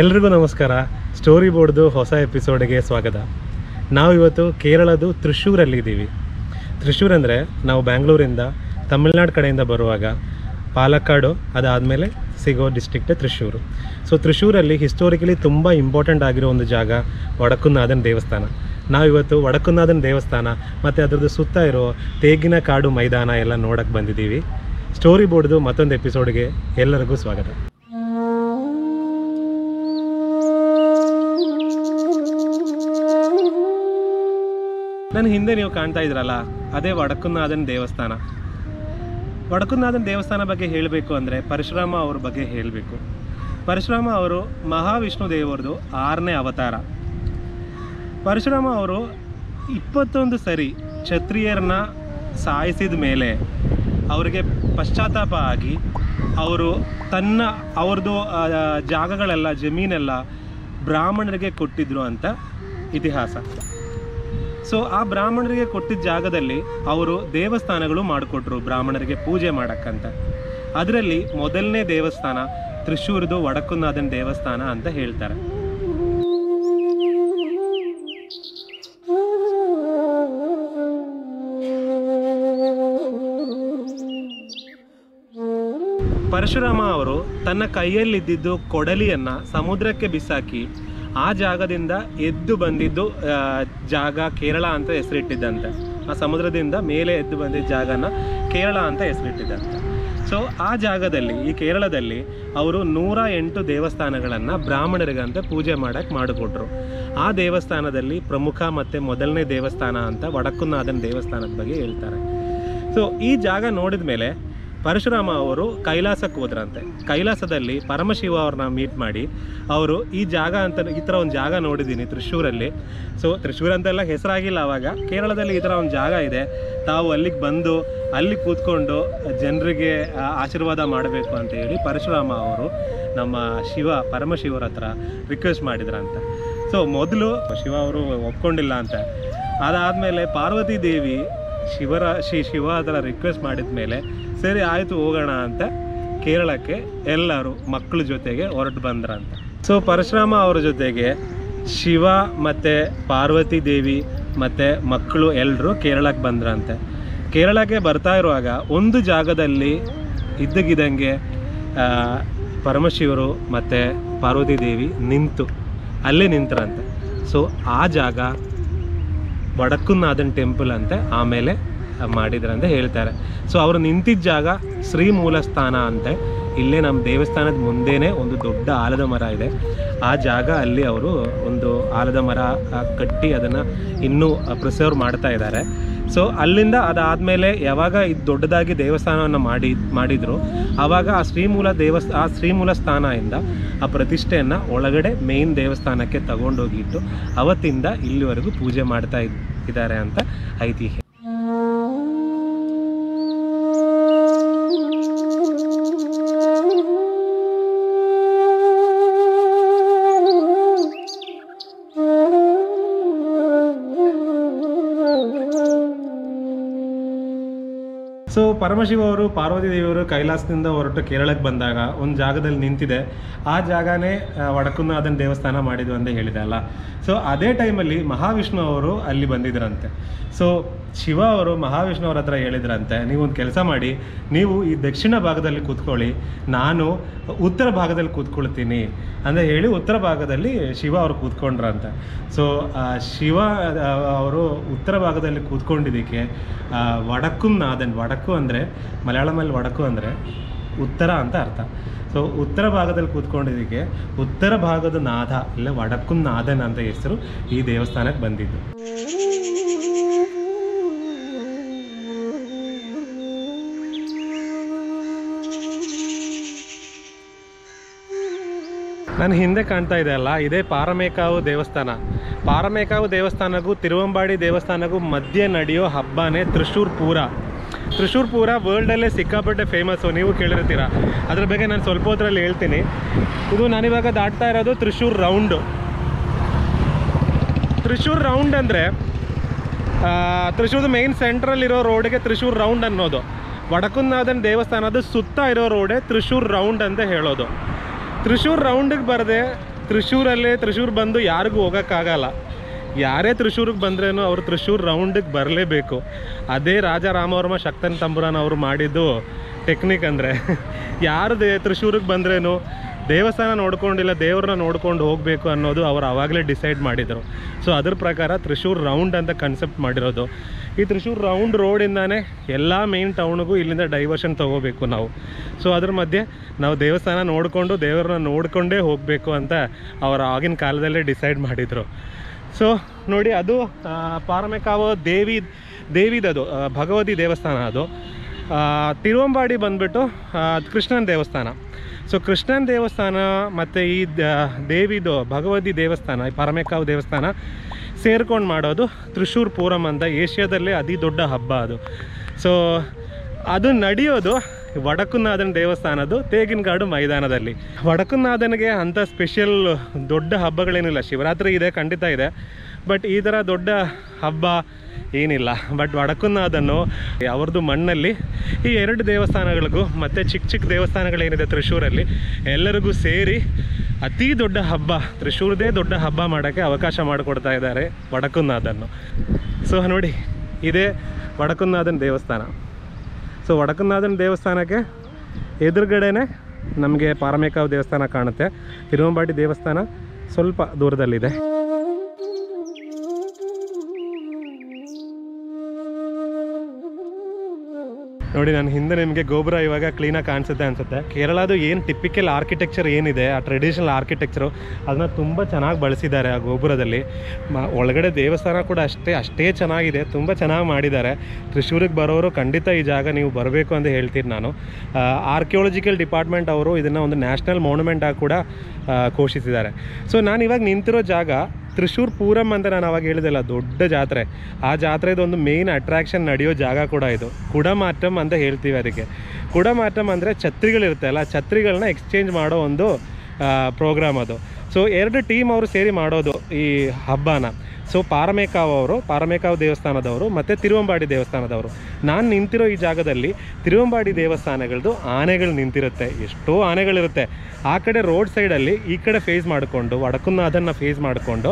ಎಲ್ರಿಗೂ ನಮಸ್ಕಾರ. ಸ್ಟೋರಿ ಬೋರ್ಡ್ದು ಹೊಸ ಎಪಿಸೋಡ್ಗೆ ಸ್ವಾಗತ. ನಾವು ಇವತ್ತು ಕೇರಳದು ತ್ರಿಶೂರಲ್ಲಿ ಇದ್ದೀವಿ ತ್ರಿಶೂರ್ ಅಂದರೆ ನಾವು ಬ್ಯಾಂಗ್ಳೂರಿಂದ ತಮಿಳ್ನಾಡು ಕಡೆಯಿಂದ ಬರುವಾಗ ಪಾಲಕ್ಕಾಡು, ಅದಾದಮೇಲೆ ಸಿಗೋ ಡಿಸ್ಟಿಕ್ಟೇ ತ್ರಿಶೂರು. ಸೊ ತ್ರಿಶೂರಲ್ಲಿ ಹಿಸ್ಟೋರಿಕಲಿ ತುಂಬ ಇಂಪಾರ್ಟೆಂಟ್ ಆಗಿರೋ ಒಂದು ಜಾಗ ವಡಕುನ್ನಾದನ್ ದೇವಸ್ಥಾನ. ನಾವಿವತ್ತು ವಡಕುನ್ನಾದನ್ ದೇವಸ್ಥಾನ ಮತ್ತು ಅದರದ್ದು ಸುತ್ತ ಇರೋ ತೇಗಿನ ಕಾಡು ಮೈದಾನ ಎಲ್ಲ ನೋಡೋಕ್ಕೆ ಬಂದಿದ್ದೀವಿ. ಸ್ಟೋರಿ ಬೋರ್ಡ್ದು ಮತ್ತೊಂದು ಎಪಿಸೋಡ್ಗೆ ಎಲ್ಲರಿಗೂ ಸ್ವಾಗತ. ನನ್ನ ಹಿಂದೆ ನೀವು ಕಾಣ್ತಾ ಇದ್ರಲ್ಲ, ಅದೇ ವಡಕುನಾಥನ್ ದೇವಸ್ಥಾನ. ವಡಕುನಾಥನ್ ದೇವಸ್ಥಾನ ಬಗ್ಗೆ ಹೇಳಬೇಕು ಅಂದರೆ ಪರಶುರಾಮ ಅವ್ರ ಬಗ್ಗೆ ಹೇಳಬೇಕು. ಪರಶುರಾಮ ಅವರು ಮಹಾವಿಷ್ಣು ದೇವರದು ಆರನೇ ಅವತಾರ. ಪರಶುರಾಮ ಅವರು ಇಪ್ಪತ್ತೊಂದು ಸರಿ ಕ್ಷತ್ರಿಯರನ್ನ ಸಾಯಿಸಿದ ಮೇಲೆ ಅವರಿಗೆ ಪಶ್ಚಾತ್ತಾಪ ಆಗಿ ಅವರು ತನ್ನ ಅವ್ರದ್ದು ಜಾಗಗಳೆಲ್ಲ, ಜಮೀನೆಲ್ಲ ಬ್ರಾಹ್ಮಣರಿಗೆ ಕೊಟ್ಟಿದ್ರು ಅಂತ ಇತಿಹಾಸ. ಸೊ ಆ ಬ್ರಾಹ್ಮಣರಿಗೆ ಕೊಟ್ಟಿದ್ದ ಜಾಗದಲ್ಲಿ ಅವರು ದೇವಸ್ಥಾನಗಳು ಮಾಡಿಕೊಟ್ರು, ಬ್ರಾಹ್ಮಣರಿಗೆ ಪೂಜೆ ಮಾಡೋಕ್ಕಂತ. ಅದರಲ್ಲಿ ಮೊದಲನೇ ದೇವಸ್ಥಾನ ತ್ರಿಶೂರ್ದು ವಡಕುನಾಥನ ದೇವಸ್ಥಾನ ಅಂತ ಹೇಳ್ತಾರೆ. ಪರಶುರಾಮ ಅವರು ತನ್ನ ಕೈಯಲ್ಲಿದ್ದಿದ್ದು ಕೊಡಲಿಯನ್ನು ಸಮುದ್ರಕ್ಕೆ ಬಿಸಾಕಿ ಆ ಜಾಗದಿಂದ ಎದ್ದು ಬಂದಿದ್ದು ಜಾಗ ಕೇರಳ ಅಂತ ಹೆಸರಿಟ್ಟಿದ್ದಂತೆ. ಆ ಸಮುದ್ರದಿಂದ ಮೇಲೆ ಎದ್ದು ಬಂದಿದ್ದ ಜಾಗನ ಕೇರಳ ಅಂತ ಹೆಸರಿಟ್ಟಿದ್ದಂತೆ. ಸೊ ಆ ಜಾಗದಲ್ಲಿ, ಈ ಕೇರಳದಲ್ಲಿ ಅವರು ನೂರ ಎಂಟು ದೇವಸ್ಥಾನಗಳನ್ನು ಬ್ರಾಹ್ಮಣರಿಗಂತ ಪೂಜೆ ಮಾಡೋಕ್ಕೆ ಮಾಡಿಕೊಟ್ರು. ಆ ದೇವಸ್ಥಾನದಲ್ಲಿ ಪ್ರಮುಖ ಮತ್ತು ಮೊದಲನೇ ದೇವಸ್ಥಾನ ಅಂತ ವಡಕ್ಕುನಾಥನ ದೇವಸ್ಥಾನದ ಬಗ್ಗೆ ಹೇಳ್ತಾರೆ. ಸೊ ಈ ಜಾಗ ನೋಡಿದ ಮೇಲೆ ಪರಶುರಾಮ ಅವರು ಕೈಲಾಸಕ್ಕೆ ಹೋದ್ರಂತೆ. ಕೈಲಾಸದಲ್ಲಿ ಪರಮಶಿವ ಅವ್ರನ್ನ ಮೀಟ್ ಮಾಡಿ, ಅವರು ಈ ಜಾಗ ಅಂತ, ಈ ಥರ ಒಂದು ಜಾಗ ನೋಡಿದ್ದೀನಿ ತ್ರಿಶೂರಲ್ಲಿ. ಸೊ ತ್ರಿಶೂರ್ ಅಂತೆಲ್ಲ ಹೆಸರಾಗಿಲ್ಲ ಆವಾಗ ಕೇರಳದಲ್ಲಿ ಈ ಥರ ಒಂದು ಜಾಗ ಇದೆ. ತಾವು ಅಲ್ಲಿಗೆ ಬಂದು, ಅಲ್ಲಿ ಕೂತ್ಕೊಂಡು ಜನರಿಗೆ ಆಶೀರ್ವಾದ ಮಾಡಬೇಕು ಅಂತ ಹೇಳಿ ಪರಶುರಾಮ ಅವರು ನಮ್ಮ ಶಿವ, ಪರಮಶಿವರ ಹತ್ರ ರಿಕ್ವೆಸ್ಟ್ ಮಾಡಿದ್ರಂತೆ. ಸೊ ಮೊದಲು ಶಿವ ಅವರು ಒಪ್ಕೊಂಡಿಲ್ಲ ಅಂತ. ಅದಾದಮೇಲೆ ಪಾರ್ವತಿ ದೇವಿ ಶಿವರ ಶ್ರೀ ಶಿವ ಹತ್ರ ರಿಕ್ವೆಸ್ಟ್ ಮಾಡಿದ ಮೇಲೆ ಸರಿ ಆಯಿತು ಹೋಗೋಣ ಅಂತ ಕೇರಳಕ್ಕೆ ಎಲ್ಲರೂ ಮಕ್ಕಳ ಜೊತೆಗೆ ಹೊರಟು ಬಂದ್ರಂತ ಸೊ ಪರಶುರಾಮ ಅವ್ರ ಜೊತೆಗೆ ಶಿವ ಮತ್ತು ಪಾರ್ವತಿ ದೇವಿ ಮತ್ತು ಮಕ್ಕಳು ಎಲ್ಲರೂ ಕೇರಳಕ್ಕೆ ಬಂದ್ರಂತೆ ಕೇರಳಕ್ಕೆ ಬರ್ತಾ ಇರುವಾಗ ಒಂದು ಜಾಗದಲ್ಲಿ ಇದ್ದಗಿದ್ದಂಗೆ ಆ, ಪರಮಶಿವರು ಮತ್ತು ಪಾರ್ವತಿ ದೇವಿ ನಿಂತು ಅಲ್ಲೇ ನಿಂತರಂತೆ. ಸೊ ಆ ಜಾಗ ವಡಕುನ್ನಾದನ್ ಟೆಂಪಲ್ ಅಂತೆ ಆಮೇಲೆ ಮಾಡಿದ್ರಂತ ಹೇಳ್ತಾರೆ. ಸೊ ಅವರು ನಿಂತಿದ್ದ ಜಾಗ ಶ್ರೀ ಮೂಲಸ್ಥಾನ ಅಂತೆ. ಇಲ್ಲೇ ನಮ್ಮ ದೇವಸ್ಥಾನದ ಮುಂದೆನೇ ಒಂದು ದೊಡ್ಡ ಆಲದ ಮರ ಇದೆ. ಆ ಜಾಗ ಅಲ್ಲಿ ಅವರು ಒಂದು ಆಲದ ಮರ ಕಟ್ಟಿ ಅದನ್ನು ಇನ್ನೂ ಪ್ರಿಸರ್ವ್ ಮಾಡ್ತಾ ಇದ್ದಾರೆ. ಸೊ ಅಲ್ಲಿಂದ ಅದಾದಮೇಲೆ ಯಾವಾಗ ಇದು ದೊಡ್ಡದಾಗಿ ದೇವಸ್ಥಾನವನ್ನು ಮಾಡಿ, ಮಾಡಿದ್ರು ಆವಾಗ ಆ ಶ್ರೀಮೂಲ ದೇವಸ್, ಆ ಶ್ರೀಮೂಲ ಸ್ಥಾನದಿಂದ ಆ ಪ್ರತಿಷ್ಠೆಯನ್ನು ಒಳಗಡೆ ಮೇನ್ ದೇವಸ್ಥಾನಕ್ಕೆ ತಗೊಂಡೋಗಿಟ್ಟು ಅವತ್ತಿಂದ ಇಲ್ಲಿವರೆಗೂ ಪೂಜೆ ಮಾಡ್ತಾ ಇದ್- ಇದ್ದಾರೆ ಅಂತ ಐತಿಹ್ಯ. ಪರಮಶಿವ ಅವರು, ಪಾರ್ವತಿ ದೇವಿಯವರು ಕೈಲಾಸದಿಂದ ಹೊರಟು ಕೇರಳಕ್ಕೆ ಬಂದಾಗ ಒಂದು ಜಾಗದಲ್ಲಿ ನಿಂತಿದೆ. ಆ ಜಾಗನೇ ವಡಕುನ್ನಾದನ್ ದೇವಸ್ಥಾನ ಮಾಡಿದ್ವು ಅಂತ ಹೇಳಿದೆ ಅಲ್ಲ. ಸೊ ಅದೇ ಟೈಮಲ್ಲಿ ಮಹಾವಿಷ್ಣು ಅವರು ಅಲ್ಲಿ ಬಂದಿದ್ರಂತೆ ಸೊ ಶಿವ ಅವರು ಮಹಾವಿಷ್ಣು ಅವ್ರ ಹತ್ರ ಹೇಳಿದ್ರಂತೆ ನೀವು ಒಂದು ಕೆಲಸ ಮಾಡಿ ನೀವು ಈ ದಕ್ಷಿಣ ಭಾಗದಲ್ಲಿ ಕೂತ್ಕೊಳ್ಳಿ ನಾನು ಉತ್ತರ ಭಾಗದಲ್ಲಿ ಕೂತ್ಕೊಳ್ತೀನಿ ಅಂತ ಹೇಳಿ ಉತ್ತರ ಭಾಗದಲ್ಲಿ ಶಿವ ಅವರು ಕೂತ್ಕೊಂಡ್ರಂತೆ. ಸೊ ಶಿವ ಅವರು ಉತ್ತರ ಭಾಗದಲ್ಲಿ ಕೂತ್ಕೊಂಡಿದ್ದಕ್ಕೆ ಆ, ವಡಕುಂ ನಾದನ್ ವಡಕು ಅಂದರೆ ಮಲಯಾಳಮಲ್ಲಿ ವಡಕು ಅಂದರೆ ಉತ್ತರ ಅಂತ ಅರ್ಥ. ಸೊ ಉತ್ತರ ಭಾಗದಲ್ಲಿ ಕೂತ್ಕೊಂಡಿದ್ದಕ್ಕೆ ಉತ್ತರ ಭಾಗದ ನಾದ ಇಲ್ಲ ವಡಕುಂ ನಾದನ್ ಅಂತ ಹೆಸರು ಈ ದೇವಸ್ಥಾನಕ್ಕೆ ಬಂದಿದ್ದು. ನನ್ನ ಹಿಂದೆ ಕಾಣ್ತಾ ಇದೆ ಅಲ್ಲ, ಇದೇ ಪಾರಮೇಕಾವು ದೇವಸ್ಥಾನ. ಪಾರಮೇಕಾವು ದೇವಸ್ಥಾನಕ್ಕೂ ತಿರುವಂಬಾಡಿ ದೇವಸ್ಥಾನಕ್ಕೂ ಮಧ್ಯೆ ನಡೆಯೋ ಹಬ್ಬನೇ ತ್ರಿಶೂರ್ ಪೂರ. ತ್ರಿಶೂರ್ ಪೂರ ವರ್ಲ್ಡಲ್ಲೇ ಸಿಕ್ಕಾಪಟ್ಟೆ ಫೇಮಸ್ಸು ನೀವು ಕೇಳಿರ್ತೀರ. ಅದ್ರ ಬಗ್ಗೆ ನಾನು ಸ್ವಲ್ಪ ಹೊತ್ತರಲ್ಲಿ ಹೇಳ್ತೀನಿ. ಇದು ನಾನಿವಾಗ ದಾಟ್ತಾ ಇರೋದು ತ್ರಿಶೂರ್ ರೌಂಡು ತ್ರಿಶೂರ್ ರೌಂಡ್ ಅಂದರೆ ತ್ರಿಶೂರ್ದು ಮೇನ್ ಸೆಂಟ್ರಲ್ಲಿರೋ ರೋಡ್ಗೆ ತ್ರಿಶೂರ್ ರೌಂಡ್ ಅನ್ನೋದು. ವಡಕುನ್ನಾದನ್ ದೇವಸ್ಥಾನದ ಸುತ್ತ ಇರೋ ರೋಡೇ ತ್ರಿಶೂರ್ ರೌಂಡ್ ಅಂತ ಹೇಳೋದು. ತ್ರಿಶೂರ್ ರೌಂಡಿಗೆ ಬರದೆ, ತ್ರಿಶೂರಲ್ಲೇ ತ್ರಿಶೂರ್ ಬಂದು ಯಾರಿಗೂ ಹೋಗೋಕ್ಕಾಗಲ್ಲ. ಯಾರೇ ತ್ರಿಶೂರಿಗೆ ಬಂದ್ರೇನು ಅವರು ತ್ರಿಶೂರ್ ರೌಂಡಿಗೆ ಬರಲೇಬೇಕು. ಅದೇ ರಾಜ ರಾಮವರ್ಮ ಶಕ್ತನ್ ತಂಬುರಾನ್ ಅವರು ಮಾಡಿದ್ದು ಟೆಕ್ನಿಕ್ ಅಂದರೆ. ಯಾರದೇ ತ್ರಿಶೂರಿಗೆ ಬಂದ್ರೇನು ದೇವಸ್ಥಾನ ನೋಡ್ಕೊಂಡಿಲ್ಲ, ದೇವ್ರನ್ನ ನೋಡ್ಕೊಂಡು ಹೋಗಬೇಕು ಅನ್ನೋದು ಅವರು ಆವಾಗಲೇ ಡಿಸೈಡ್ ಮಾಡಿದರು. ಸೊ ಅದ್ರ ಪ್ರಕಾರ ತ್ರಿಶೂರ್ ರೌಂಡ್ ಅಂತ ಕನ್ಸೆಪ್ಟ್ ಮಾಡಿರೋದು. ಈ ತ್ರಿಶೂರ್ ರೌಂಡ್ ರೋಡಿಂದಾನೇ ಎಲ್ಲ ಮೇನ್ ಟೌನ್ಗೂ ಇಲ್ಲಿಂದ ಡೈವರ್ಷನ್ ತೊಗೋಬೇಕು ನಾವು. ಸೊ ಅದ್ರ ಮಧ್ಯೆ ನಾವು ದೇವಸ್ಥಾನ ನೋಡಿಕೊಂಡು, ದೇವ್ರನ್ನ ನೋಡಿಕೊಂಡೇ ಹೋಗಬೇಕು ಅಂತ ಅವರು ಆಗಿನ ಕಾಲದಲ್ಲೇ ಡಿಸೈಡ್ ಮಾಡಿದರು. ಸೊ ನೋಡಿ ಅದು ಪಾರಮೇಕಾವ ದೇವಿ ದೇವಿದದು ಭಗವತಿ ದೇವಸ್ಥಾನ ಅದು. ತಿರುವಂಬಾಡಿ ಬಂದ್ಬಿಟ್ಟು ಕೃಷ್ಣನ ದೇವಸ್ಥಾನ. ಸೊ ಕೃಷ್ಣನ ದೇವಸ್ಥಾನ ಮತ್ತು ಈ ದೇವಿದು ಭಗವತಿ ದೇವಸ್ಥಾನ, ಈ ಪರಮೇಕಾವ್ ದೇವಸ್ಥಾನ ಸೇರ್ಕೊಂಡು ಮಾಡೋದು ತ್ರಿಶೂರ್ ಪೂರಂ ಅಂತ ಏಷ್ಯಾದಲ್ಲೇ ಅತಿ ದೊಡ್ಡ ಹಬ್ಬ ಅದು. ಸೊ ಅದು ನಡೆಯೋದು ವಡಕುನಾಥನ ದೇವಸ್ಥಾನದ್ದು ತೇಗಿನಗಾಡು ಮೈದಾನದಲ್ಲಿ. ವಡಕುನಾಥನಿಗೆ ಅಂಥ ಸ್ಪೆಷಲ್ ದೊಡ್ಡ ಹಬ್ಬಗಳೇನಿಲ್ಲ. ಶಿವರಾತ್ರಿ ಇದೆ, ಖಂಡಿತ ಇದೆ. ಬಟ್ ಈ ಥರ ದೊಡ್ಡ ಹಬ್ಬ ಏನಿಲ್ಲ. ಬಟ್ ವಡಕುನ್ನಾದನ್ನು ಅವ್ರದ್ದು ಮಣ್ಣಲ್ಲಿ ಈ ಎರಡು ದೇವಸ್ಥಾನಗಳಿಗೂ ಮತ್ತು ಚಿಕ್ಕ ಚಿಕ್ಕ ದೇವಸ್ಥಾನಗಳೇನಿದೆ ತ್ರಿಶೂರಲ್ಲಿ ಎಲ್ಲರಿಗೂ ಸೇರಿ ಅತಿ ದೊಡ್ಡ ಹಬ್ಬ, ತ್ರಿಶೂರದೇ ದೊಡ್ಡ ಹಬ್ಬ ಮಾಡೋಕ್ಕೆ ಅವಕಾಶ ಮಾಡಿಕೊಡ್ತಾ ಇದ್ದಾರೆ ವಡಕುನ್ನಾದನ್ನು ಸೊ ನೋಡಿ, ಇದೇ ವಡಕುನ್ನಾದನ್ ದೇವಸ್ಥಾನ. ಸೊ ವಡಕುನ್ನಾದನ ದೇವಸ್ಥಾನಕ್ಕೆ ಎದುರುಗಡೆನೇ ನಮಗೆ ಪಾರಮೇಕಾವ್ ದೇವಸ್ಥಾನ ಕಾಣುತ್ತೆ. ತಿರುವಂಬಾಡಿ ದೇವಸ್ಥಾನ ಸ್ವಲ್ಪ ದೂರದಲ್ಲಿದೆ. ನೋಡಿ, ನಾನು ಹಿಂದೆ ನಿಮಗೆ ಗೋಪುರ ಇವಾಗ ಕ್ಲೀನಾಗಿ ಕಾಣಿಸುತ್ತೆ ಅನಿಸುತ್ತೆ. ಕೇರಳದು ಏನು ಟಿಪಿಕಲ್ ಆರ್ಕಿಟೆಕ್ಚರ್ ಏನಿದೆ, ಆ ಟ್ರೆಡಿಷನಲ್ ಆರ್ಕಿಟೆಕ್ಚರು ಅದನ್ನ ತುಂಬ ಚೆನ್ನಾಗಿ ಬಳಸಿದ್ದಾರೆ ಆ ಗೋಪುರದಲ್ಲಿ. ಒಳಗಡೆ ದೇವಸ್ಥಾನ ಕೂಡ ಅಷ್ಟೇ ಅಷ್ಟೇ ಚೆನ್ನಾಗಿದೆ, ತುಂಬ ಚೆನ್ನಾಗಿ ಮಾಡಿದ್ದಾರೆ. ತ್ರಿಶೂರಿಗೆ ಬರೋರು ಖಂಡಿತ ಈ ಜಾಗ ನೀವು ಬರಬೇಕು ಅಂತ ಹೇಳ್ತೀನಿ ನಾನು. ಆರ್ಕಿಯೋಲಜಿಕಲ್ ಡಿಪಾರ್ಟ್ಮೆಂಟ್ ಅವರು ಇದನ್ನು ಒಂದು ನ್ಯಾಷನಲ್ ಮಾನ್ಯುಮೆಂಟ್ ಆಗಿ ಕೂಡ ಘೋಷಿಸಿದ್ದಾರೆ. ಸೊ ನಾನು ಇವಾಗ ನಿಂತಿರೋ ಜಾಗ ತ್ರಿಶೂರ್ ಪೂರಂ ಅಂತ ನಾನು ಅವಾಗ ಹೇಳಿದೆಲ್ಲ, ದೊಡ್ಡ ಜಾತ್ರೆ. ಆ ಜಾತ್ರೆದು ಒಂದು ಮೇನ್ ಅಟ್ರಾಕ್ಷನ್ ನಡೆಯೋ ಜಾಗ ಕೂಡ ಇದು. ಕುಡಮಾಟಮ್ ಅಂತ ಹೇಳ್ತೀವಿ ಅದಕ್ಕೆ. ಕುಡಮಾಟಮ್ ಅಂದರೆ ಛತ್ರಿಗಳಿರುತ್ತೆ ಅಲ್ಲ, ಛತ್ರಿಗಳನ್ನ ಎಕ್ಸ್ಚೇಂಜ್ ಮಾಡೋ ಒಂದು ಪ್ರೋಗ್ರಾಮ್ ಅದು. ಸೊ ಎರಡು ಟೀಮ್ ಅವರು ಸೇರಿ ಮಾಡೋದು ಈ ಹಬ್ಬನ. ಸೊ ಪಾರಮೇಕಾವ್ ಅವರು ಪಾರಮೇಕಾವ್ ದೇವಸ್ಥಾನದವರು ಮತ್ತು ತಿರುವಂಬಾಡಿ ದೇವಸ್ಥಾನದವರು. ನಾನು ನಿಂತಿರೋ ಈ ಜಾಗದಲ್ಲಿ ತಿರುವಂಬಾಡಿ ದೇವಸ್ಥಾನಗಳದ್ದು ಆನೆಗಳು ನಿಂತಿರುತ್ತೆ. ಎಷ್ಟೋ ಆನೆಗಳಿರುತ್ತೆ. ಆ ಕಡೆ ರೋಡ್ ಸೈಡಲ್ಲಿ ಈ ಕಡೆ ಫೇಸ್ ಮಾಡಿಕೊಂಡು ವಡಕುನ್ನಾಥನ್ನ ಫೇಸ್ ಮಾಡಿಕೊಂಡು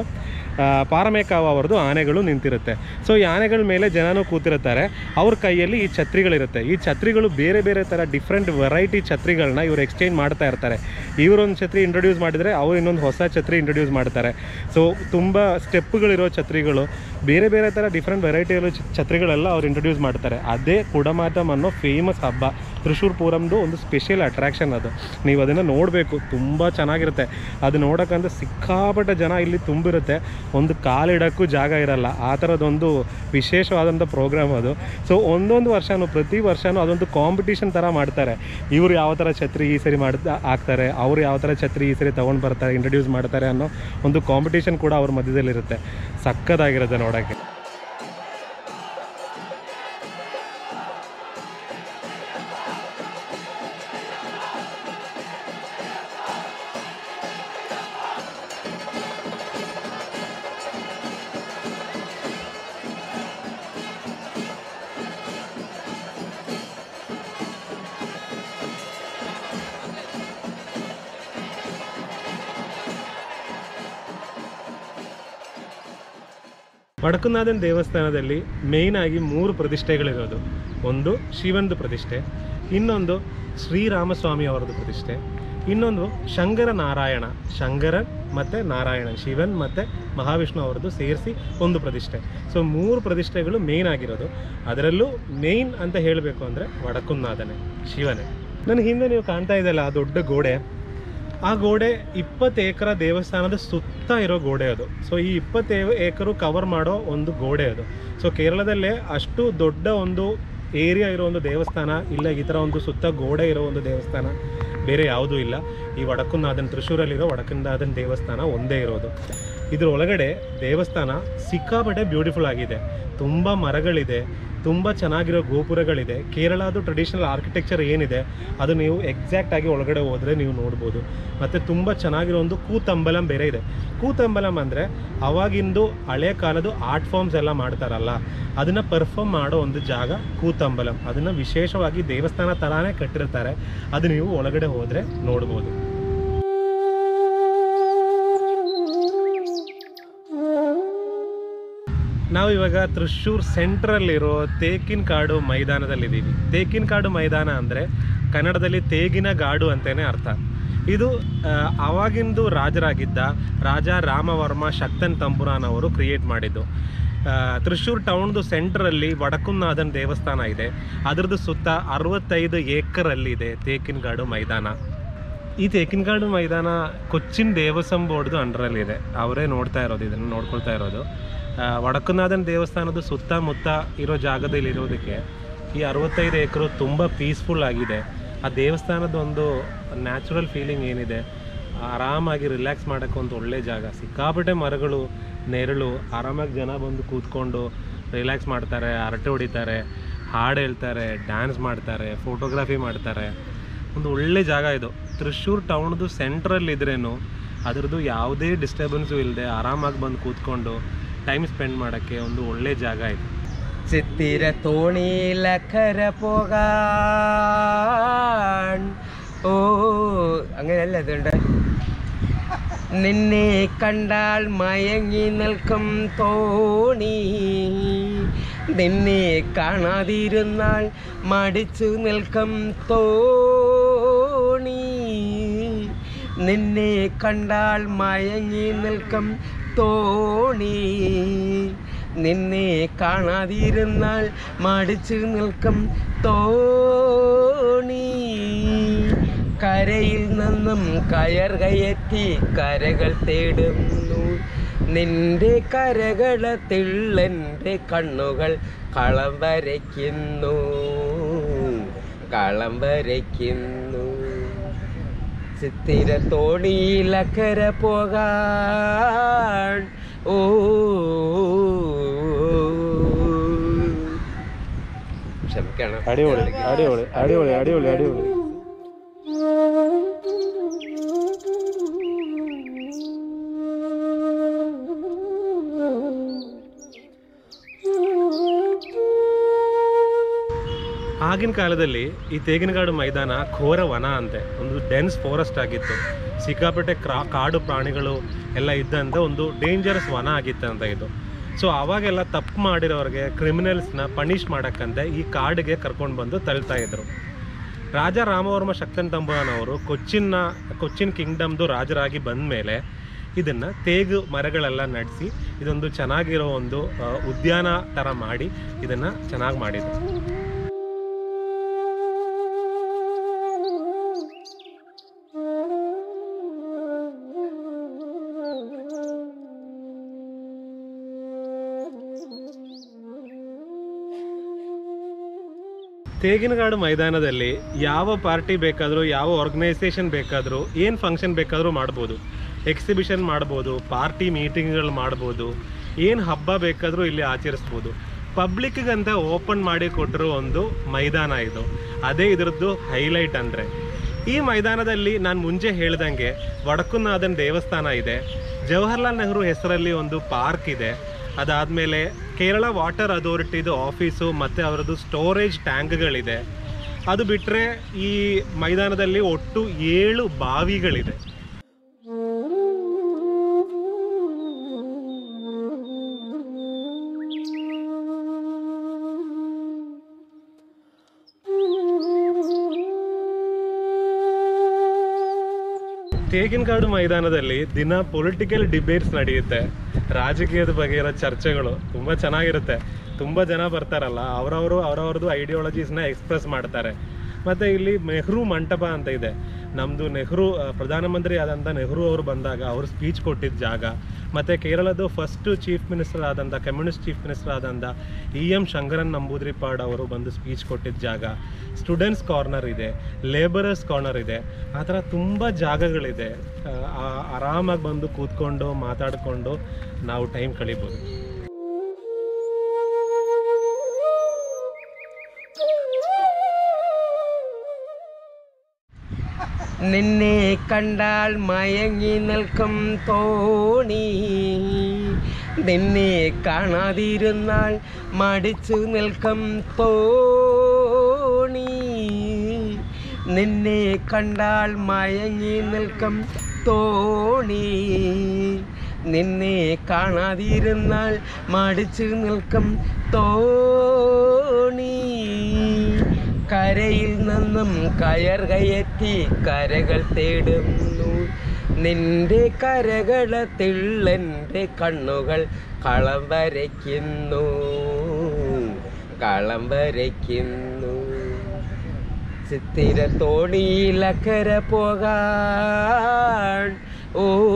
ಪಾರಮೇಕಾವ್ ಅವ್ರದ್ದು ಆನೆಗಳು ನಿಂತಿರುತ್ತೆ. ಸೊ ಈ ಆನೆಗಳ ಮೇಲೆ ಜನನೂ ಕೂತಿರುತ್ತಾರೆ. ಅವ್ರ ಕೈಯಲ್ಲಿ ಈ ಛತ್ರಿಗಳಿರುತ್ತೆ. ಈ ಛತ್ರಿಗಳು ಬೇರೆ ಬೇರೆ ಥರ ಡಿಫ್ರೆಂಟ್ ವೆರೈಟಿ ಛತ್ರಿಗಳನ್ನ ಇವರು ಎಕ್ಸ್ಚೇಂಜ್ ಮಾಡ್ತಾ ಇರ್ತಾರೆ. ಇವರೊಂದು ಛತ್ರಿ ಇಂಟ್ರೊಡ್ಯೂಸ್ ಮಾಡಿದರೆ ಅವರು ಇನ್ನೊಂದು ಹೊಸ ಛತ್ರಿ ಇಂಟ್ರೊಡ್ಯೂಸ್ ಮಾಡ್ತಾರೆ. ಸೊ ತುಂಬ ಸ್ಟೆಪ್ಗಳಿರೋ ಛತ್ರಿಗಳು, ಬೇರೆ ಬೇರೆ ಥರ ಡಿಫ್ರೆಂಟ್ ವೆರೈಟಿ ಇರೋ ಛತ್ರಿಗಳೆಲ್ಲ ಅವ್ರು ಇಂಟ್ರೊಡ್ಯೂಸ್ ಮಾಡ್ತಾರೆ. ಅದೇ ಕುಡಮಾಟಮ್ ಅನ್ನೋ ಫೇಮಸ್ ಹಬ್ಬ. ತ್ರಿಶೂರ್ ಪೂರಮ್ದು ಒಂದು ಸ್ಪೆಷಲ್ ಅಟ್ರಾಕ್ಷನ್ ಅದು. ನೀವು ಅದನ್ನು ನೋಡಬೇಕು, ತುಂಬ ಚೆನ್ನಾಗಿರುತ್ತೆ. ಅದು ನೋಡೋಕ್ಕಂತ ಸಿಕ್ಕಾಪಟ್ಟೆ ಜನ ಇಲ್ಲಿ ತುಂಬಿರುತ್ತೆ. ಒಂದು ಕಾಲಿಡೋಕ್ಕೂ ಜಾಗ ಇರಲ್ಲ. ಆ ಥರದೊಂದು ವಿಶೇಷವಾದಂಥ ಪ್ರೋಗ್ರಾಮ್ ಅದು. ಸೊ ಒಂದೊಂದು ವರ್ಷವೂ ಪ್ರತಿ ವರ್ಷವೂ ಅದೊಂದು ಕಾಂಪಿಟೇಷನ್ ಥರ ಮಾಡ್ತಾರೆ. ಇವರು ಯಾವ ಥರ ಛತ್ರಿ ಈ ಸರಿ ಮಾಡ್ತಾ ಹಾಕ್ತಾರೆ, ಅವ್ರು ಯಾವ ಥರ ಛತ್ರಿ ಈ ಸರಿ ತೊಗೊಂಡು ಬರ್ತಾರೆ ಇಂಟ್ರೊಡ್ಯೂಸ್ ಮಾಡ್ತಾರೆ ಅನ್ನೋ ಒಂದು ಕಾಂಪಿಟೇಷನ್ ಕೂಡ ಅವ್ರ ಮಧ್ಯದಲ್ಲಿರುತ್ತೆ. ಸಕ್ಕತ್ತಾಗಿರುತ್ತೆ ನೋಡೋಕ್ಕೆ. ವಡಕುನಾಥನ ದೇವಸ್ಥಾನದಲ್ಲಿ ಆಗಿ ಮೂರು ಪ್ರತಿಷ್ಠೆಗಳಿರೋದು ಒಂದು ಶಿವಂದು ಪ್ರತಿಷ್ಠೆ ಇನ್ನೊಂದು ಶ್ರೀರಾಮಸ್ವಾಮಿ ಅವರದ್ದು ಪ್ರತಿಷ್ಠೆ ಇನ್ನೊಂದು ಶಂಕರ ನಾರಾಯಣ ಶಂಕರನ್ ಮತ್ತು ನಾರಾಯಣ ಶಿವನ್ ಮತ್ತು ಮಹಾವಿಷ್ಣು ಅವರದ್ದು ಸೇರಿಸಿ ಒಂದು ಪ್ರತಿಷ್ಠೆ ಸೊ ಮೂರು ಪ್ರತಿಷ್ಠೆಗಳು ಮೇಯ್ನ್ ಆಗಿರೋದು. ಅದರಲ್ಲೂ ಮೇಯ್ನ್ ಅಂತ ಹೇಳಬೇಕು ಅಂದರೆ ವಡಕುನ್ನಾದನೆ ಶಿವನೇ. ನನ್ನ ಹಿಂದೆ ನೀವು ಕಾಣ್ತಾ ಇದೆಯಲ್ಲ ಆ ದೊಡ್ಡ ಗೋಡೆ. ಆ ಗೋಡೆ ಇಪ್ಪತ್ತು ಏಕರ ದೇವಸ್ಥಾನದ ಸುತ್ತ ಇರೋ ಗೋಡೆ ಅದು. ಸೊ ಈ ಇಪ್ಪತ್ತು ಏಕರು ಕವರ್ ಮಾಡೋ ಒಂದು ಗೋಡೆ ಅದು. ಸೊ ಕೇರಳದಲ್ಲೇ ಅಷ್ಟು ದೊಡ್ಡ ಒಂದು ಏರಿಯಾ ಇರೋ ಒಂದು ದೇವಸ್ಥಾನ ಇಲ್ಲ, ಈ ಥರ ಒಂದು ಸುತ್ತ ಗೋಡೆ ಇರೋ ಒಂದು ದೇವಸ್ಥಾನ ಬೇರೆ ಯಾವುದೂ ಇಲ್ಲ. ಈ ವಡಕುನ್ನಾಥನ್ ತ್ರಿಶೂರಲ್ಲಿರೋ ವಡಕುನಾದನ್ ದೇವಸ್ಥಾನ ಒಂದೇ ಇರೋದು. ಇದರ ಒಳಗಡೆ ದೇವಸ್ಥಾನ ಸಿಕ್ಕಾಪಟ್ಟೆ ಬ್ಯೂಟಿಫುಲ್ ಆಗಿದೆ. ತುಂಬ ಮರಗಳಿದೆ. ತುಂಬ ಚೆನ್ನಾಗಿರೋ ಗೋಪುರಗಳಿದೆ. ಕೇರಳದು ಟ್ರೆಡಿಷನಲ್ ಆರ್ಕಿಟೆಕ್ಚರ್ ಏನಿದೆ, ಅದು ನೀವು ಎಕ್ಸಾಕ್ಟ್ ಆಗಿ ಒಳಗಡೆ ಹೋದರೆ ನೀವು ನೋಡ್ಬೋದು. ಮತ್ತು ತುಂಬ ಚೆನ್ನಾಗಿರೋ ಒಂದು ಕೂತಂಬಲಂ ಬೇರೆ ಇದೆ. ಕೂತಂಬಲಂ ಅಂದರೆ ಅವಾಗಿಂದು ಹಳೆ ಕಾಲದ ಆರ್ಟ್ ಫಾರ್ಮ್ಸ್ ಎಲ್ಲ ಮಾಡ್ತಾರಲ್ಲ, ಅದನ್ನು ಪರ್ಫಾರ್ಮ್ ಮಾಡೋ ಒಂದು ಜಾಗ ಕೂತಂಬಲಂ. ಅದನ್ನು ವಿಶೇಷವಾಗಿ ದೇವಸ್ಥಾನ ಥರಾನೇ ಕಟ್ಟಿರ್ತಾರೆ. ಅದು ನೀವು ಒಳಗಡೆ ಹೋದರೆ ನೋಡ್ಬೋದು. ನಾವು ಇವಾಗ ತ್ರಿಶೂರ್ ಸೆಂಟ್ರಲ್ಲಿರೋ ತೇಕಿನ ಕಾಡು ಮೈದಾನದಲ್ಲಿದ್ದೀವಿ. ತೇಕಿನಕಾಡು ಮೈದಾನ ಅಂದರೆ ಕನ್ನಡದಲ್ಲಿ ತೇಗಿನ ಗಾಡು ಅಂತಲೇ ಅರ್ಥ. ಇದು ಆವಾಗಿಂದು ರಾಜರಾಗಿದ್ದ ರಾಜ ರಾಮವರ್ಮ ಶಕ್ತನ್ ತಂಬುರಾನ್ ಅವರು ಕ್ರಿಯೇಟ್ ಮಾಡಿದ್ದು. ತ್ರಿಶೂರ್ ಟೌನ್ದು ಸೆಂಟ್ರಲ್ಲಿ ವಡಕುನ್ನಾಥನ್ ದೇವಸ್ಥಾನ ಇದೆ. ಅದರದ್ದು ಸುತ್ತ ಅರವತ್ತೈದು ಏಕರಲ್ಲಿದೆ ತೇಕಿನಗಾಡು ಮೈದಾನ. ಈ ತೇಕಿನಗಾಡು ಮೈದಾನ ಕೊಚ್ಚಿನ್ ದೇವಸ್ಥಾನ ಬೋರ್ಡ್ದು ಅಂಡರಲ್ಲಿದೆ. ಅವರೇ ನೋಡ್ತಾ ಇರೋದು, ಇದನ್ನು ನೋಡ್ಕೊಳ್ತಾ ಇರೋದು. ವಡಕುನಾಥನ್ ದೇವಸ್ಥಾನದ ಸುತ್ತಮುತ್ತ ಇರೋ ಜಾಗದಲ್ಲಿ ಇರೋದಕ್ಕೆ ಈ ಅರವತ್ತೈದು ಎಕರೆ ತುಂಬ ಪೀಸ್ಫುಲ್ ಆಗಿದೆ. ಆ ದೇವಸ್ಥಾನದ ಒಂದು ನ್ಯಾಚುರಲ್ ಫೀಲಿಂಗ್ ಏನಿದೆ, ಆರಾಮಾಗಿ ರಿಲ್ಯಾಕ್ಸ್ ಮಾಡೋಕ್ಕೆ ಒಂದು ಒಳ್ಳೆ ಜಾಗ. ಸಿಕ್ಕಾಪಟ್ಟೆ ಮರಗಳು, ನೆರಳು, ಆರಾಮಾಗಿ ಜನ ಬಂದು ಕೂತ್ಕೊಂಡು ರಿಲ್ಯಾಕ್ಸ್ ಮಾಡ್ತಾರೆ, ಹರಟೆ ಹೊಡಿತಾರೆ, ಹಾಡು ಹೇಳ್ತಾರೆ ಡ್ಯಾನ್ಸ್ ಮಾಡ್ತಾರೆ ಫೋಟೋಗ್ರಫಿ ಮಾಡ್ತಾರೆ. ಒಂದು ಒಳ್ಳೆ ಜಾಗ ಇದು. ತ್ರಿಶೂರ್ ಟೌನ್ದು ಸೆಂಟ್ರಲ್ಲಿ ಇದ್ರೇನು, ಅದರದ್ದು ಯಾವುದೇ ಡಿಸ್ಟರ್ಬೆನ್ಸು ಇಲ್ಲದೆ ಆರಾಮಾಗಿ ಬಂದು ಕೂತ್ಕೊಂಡು ಟೈಮ್ ಸ್ಪೆಂಡ್ ಮಾಡೋಕ್ಕೆ ಒಂದು ಒಳ್ಳೆ ಜಾಗ ಇದು ചിത്തിര തോണിയിലക്കര പോകാൻ ഓ അങ്ങനെയല്ല അതുണ്ട് നിന്നെ കണ്ടാൽ മയങ്ങി നിൽക്കും തോണി നിന്നെ കാണാതിരുന്നാൽ മടിച്ചു നിൽക്കും തോണി നിന്നെ കണ്ടാൽ മയങ്ങി നിൽക്കും തോണി നിന്നെ കാണാതിരുന്നാൽ മടിച്ചു നിൽക്കും തോണി. കരയിൽ നിന്നും കയർ കയറ്റി കരകൾ തേടുന്നു. നിന്റെ കരകളത്തിൽ എന്റെ കണ്ണുകൾ കളം വരയ്ക്കുന്നു. കളം വരയ്ക്കുന്നു. ചിത്തിര തോണിയിലക്കര പോകാൻ. ഓ ക്ഷമിക്കണം. അടിപൊളി അടിപൊളി അടിപൊളി അടിപൊളി അടിപൊളി. ಆಗಿನ ಕಾಲದಲ್ಲಿ ಈ ತೇಗಿನಗಾಡು ಮೈದಾನ ಘೋರ ವನ ಅಂತೆ. ಒಂದು ಡೆನ್ಸ್ ಫಾರೆಸ್ಟ್ ಆಗಿತ್ತು. ಸಿಕ್ಕಾಪಟ್ಟೆ ಕ್ರಾ, ಕಾಡು ಪ್ರಾಣಿಗಳು ಎಲ್ಲ ಇದ್ದಂತೆ ಒಂದು ಡೇಂಜರಸ್ ವನ ಆಗಿತ್ತು ಅಂತ ಇದು. ಸೊ ಅವಾಗೆಲ್ಲ ತಪ್ಪು ಮಾಡಿರೋರಿಗೆ ಕ್ರಿಮಿನಲ್ಸ್ನ ಪನಿಷ್ ಮಾಡೋಕ್ಕಂತೆ ಈ ಕಾಡಿಗೆ ಕರ್ಕೊಂಡು ಬಂದು ತಳ್ತಾ ಇದ್ರು. ರಾಜ ರಾಮವರ್ಮ ಶಕ್ತನ್ ತಂಬುರಾನವರು ಕೊಚ್ಚಿನ ಕೊಚ್ಚಿನ್ ಕಿಂಗ್ಡಮ್ದು ರಾಜರಾಗಿ ಬಂದ ಮೇಲೆ ಇದನ್ನು ತೇಗು ಮರಗಳೆಲ್ಲ ನಡೆಸಿ, ಇದೊಂದು ಚೆನ್ನಾಗಿರೋ ಒಂದು ಉದ್ಯಾನ ಥರ ಮಾಡಿ ಇದನ್ನು ಚೆನ್ನಾಗಿ ಮಾಡಿದ್ರು. ತೇಗಿನಗಾಡು ಮೈದಾನದಲ್ಲಿ ಯಾವ ಪಾರ್ಟಿ ಬೇಕಾದರೂ, ಯಾವ ಆರ್ಗನೈಸೇಷನ್ ಬೇಕಾದರೂ, ಏನು ಫಂಕ್ಷನ್ ಬೇಕಾದರೂ ಮಾಡ್ಬೋದು. ಎಕ್ಸಿಬಿಷನ್ ಮಾಡ್ಬೋದು ಪಾರ್ಟಿ ಮೀಟಿಂಗ್ಗಳು ಮಾಡ್ಬೋದು, ಏನು ಹಬ್ಬ ಬೇಕಾದರೂ ಇಲ್ಲಿ ಆಚರಿಸ್ಬೋದು. ಪಬ್ಲಿಕ್ಗಂತ ಓಪನ್ ಮಾಡಿ ಕೊಟ್ಟಿರೋ ಒಂದು ಮೈದಾನ ಇದು. ಅದೇ ಇದರದ್ದು ಹೈಲೈಟ್ ಅಂದರೆ. ಈ ಮೈದಾನದಲ್ಲಿ ನಾನು ಮುಂಚೆ ಹೇಳ್ದಂಗೆ ವಡಕುನಾಥನ್ ದೇವಸ್ಥಾನ ಇದೆ. ಜವಹರ್ಲಾಲ್ ನೆಹರು ಹೆಸರಲ್ಲಿ ಒಂದು ಪಾರ್ಕ್ ಇದೆ. ಅದಾದಮೇಲೆ ಕೇರಳ ವಾಟರ್ ಅಥಾರಿಟಿದು ಆಫೀಸು ಮತ್ತು ಅವರದ್ದು ಸ್ಟೋರೇಜ್ ಟ್ಯಾಂಕ್ಗಳಿದೆ. ಅದು ಬಿಟ್ಟರೆ ಈ ಮೈದಾನದಲ್ಲಿ ಒಟ್ಟು ಏಳು ಬಾವಿಗಳಿದೆ. ತೇಗಿನಕಾಡು ಮೈದಾನದಲ್ಲಿ ದಿನ ಪೊಲಿಟಿಕಲ್ ಡಿಬೇಟ್ಸ್ ನಡೆಯುತ್ತೆ. ರಾಜಕೀಯದ ಬಗ್ಗೆ ಇರೋ ಚರ್ಚೆಗಳು ತುಂಬ ಚೆನ್ನಾಗಿರುತ್ತೆ. ತುಂಬ ಜನ ಬರ್ತಾರಲ್ಲ, ಅವರವರು ಅವರವ್ರದ್ದು ಐಡಿಯಾಲಜೀಸ್ನ ಎಕ್ಸ್ಪ್ರೆಸ್ ಮಾಡ್ತಾರೆ. ಮತ್ತು ಇಲ್ಲಿ ನೆಹರು ಮಂಟಪ ಅಂತ ಇದೆ. ನಮ್ಮದು ನೆಹರು ಪ್ರಧಾನಮಂತ್ರಿ ಆದಂಥ ನೆಹರು ಅವರು ಬಂದಾಗ ಅವರು ಸ್ಪೀಚ್ ಕೊಟ್ಟಿದ್ದ ಜಾಗ. ಮತ್ತು ಕೇರಳದ ಫಸ್ಟ್ ಚೀಫ್ ಮಿನಿಸ್ಟರ್ ಆದಂಥ ಕಮ್ಯುನಿಸ್ಟ್ ಚೀಫ್ ಮಿನಿಸ್ಟರ್ ಆದಂಥ ಇ ಎಂ ಶಂಕರನ್ ನಂಬೂದ್ರಿಪಾಡ್ ಅವರು ಬಂದು ಸ್ಪೀಚ್ ಕೊಟ್ಟಿದ್ದ ಜಾಗ. ಸ್ಟೂಡೆಂಟ್ಸ್ ಕಾರ್ನರ್ ಇದೆ ಲೇಬರರ್ಸ್ ಕಾರ್ನರ್ ಇದೆ. ಆ ಥರ ತುಂಬ ಜಾಗಗಳಿದೆ. ಆರಾಮಾಗಿ ಬಂದು ಕೂತ್ಕೊಂಡು ಮಾತಾಡಿಕೊಂಡು ನಾವು ಟೈಮ್ ಕಳಿಬೋದು. നിന്നെ കണ്ടാൽ മയങ്ങി നിൽക്കും തോണി. നിന്നെ കാണാതിരുന്നാൽ മടിച്ചു നിൽക്കും തോണി. നിന്നെ കണ്ടാൽ മയങ്ങി നിൽക്കും തോണി. നിന്നെ കാണാതിരുന്നാൽ മടിച്ചു നിൽക്കും തോണി. കരയിൽ നിന്നും കയർ കയറ്റി കരകൾ തേടുന്നു. നിന്റെ കരകളത്തിൽ എന്റെ കണ്ണുകൾ കളം വരയ്ക്കുന്നു. കളം വരയ്ക്കുന്നു. ചിത്തിര തോണിയിലക്കര പോകാൻ. ഓ